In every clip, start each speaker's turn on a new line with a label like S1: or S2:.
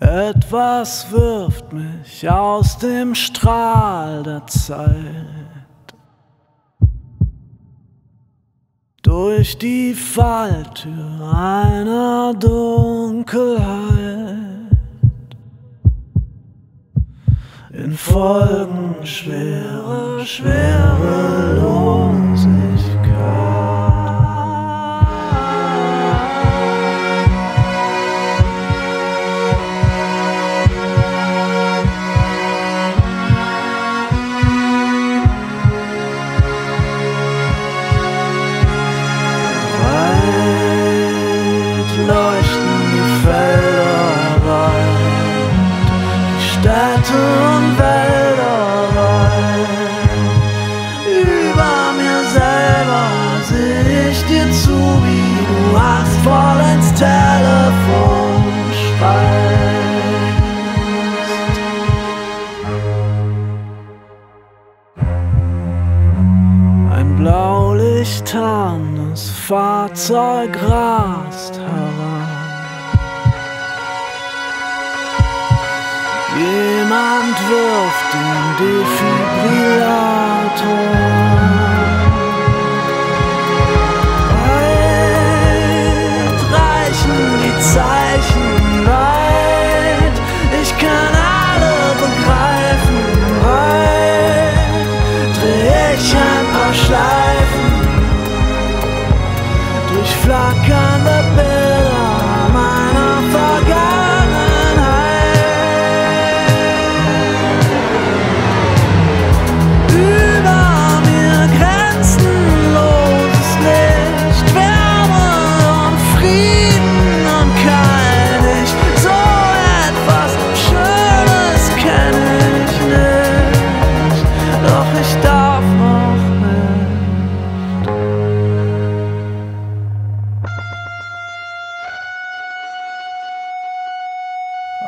S1: Etwas wirft mich aus dem Strahl der Zeit. Durch die Falltür einer Dunkelheit. In Folgen schwerer Weit und. Über mir selber seh ich dir zu, wie du angstvoll ins Telefon schreist. Ein blaulicht tarnendes Fahrzeug rast heran. Jemand wirft den Defibrillator. Weit reichen die Zeichen weit. Ich kann alle begreifen. Weit dreh ich ein paar Schleifen durch flackernde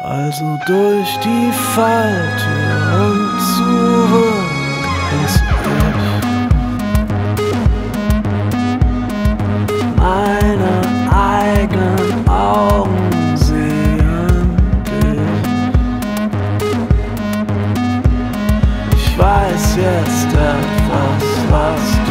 S1: Also durch die Falltür und zurück ins Ich. Meine eigenen Augen sehen dich. Ich weiß jetzt etwas, was du.